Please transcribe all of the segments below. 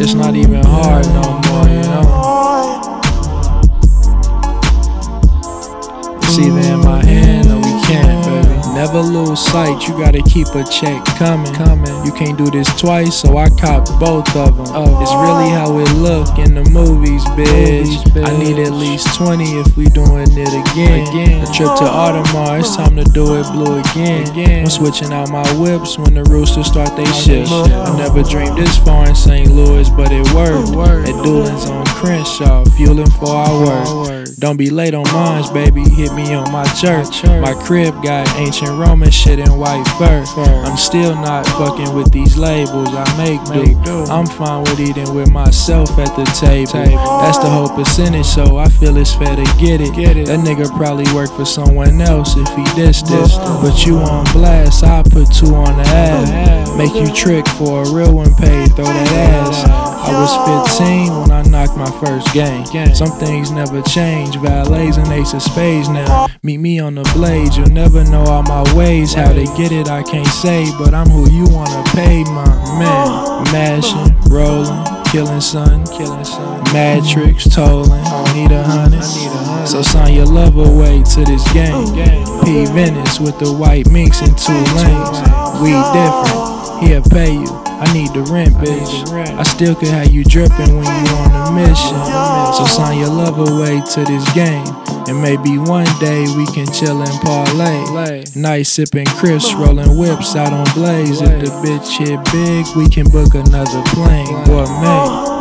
it's not even hard no more, you know. It's either in my hand or we can't. Never lose sight, you gotta keep a check coming. coming. You can't do this twice, so I cop both of them. Oh, it's really how it look in the movies, bitch. I need at least 20 if we doing it again. again. A trip to oh. Audemars, it's time to do it blue again. again. I'm switching out my whips when the roosters start they shit. I never dreamed this far in St. Louis, but it worked. At Dulan's on Crenshaw, fueling for our work. Don't be late on mines, baby. Hit me on my church. My crib got ancient Roman shit in white fur. I'm still not fucking with these labels. I make do. I'm fine with eating with myself at the table. That's the whole percentage, so I feel it's fair to get it. That nigga probably work for someone else if he diss this. But you on blast, I put two on the ass. Make you trick for a real one paid, throw that ass. I was 15 when I knocked my first game. Some things never change. Valets and ace of spades now. Meet me on the blade. You'll never know all my ways. How they get it, I can't say. But I'm who you wanna pay, my man. Mashing, rolling, killing son, killing son. Matrix, tolling. Need a hundred. So sign your love away to this game. P Venice with the white minks and two lanes. We different. He'll pay you. I need the rent, bitch. I still could have you dripping when you on a mission. So sign your love away to this game. And maybe one day we can chill and parlay. Nice sipping crisp, rolling whips out on blaze. If the bitch hit big, we can book another plane. Boy, man.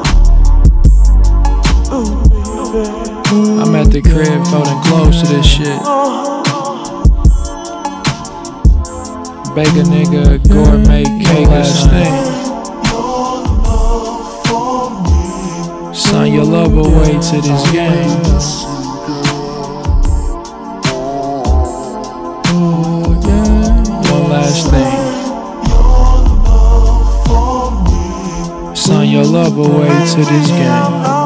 I'm at the crib, folding close to this shit. Bake a nigga gourmet cake last thing. Sign your love away to this game. One last thing. Sign your love away to this game.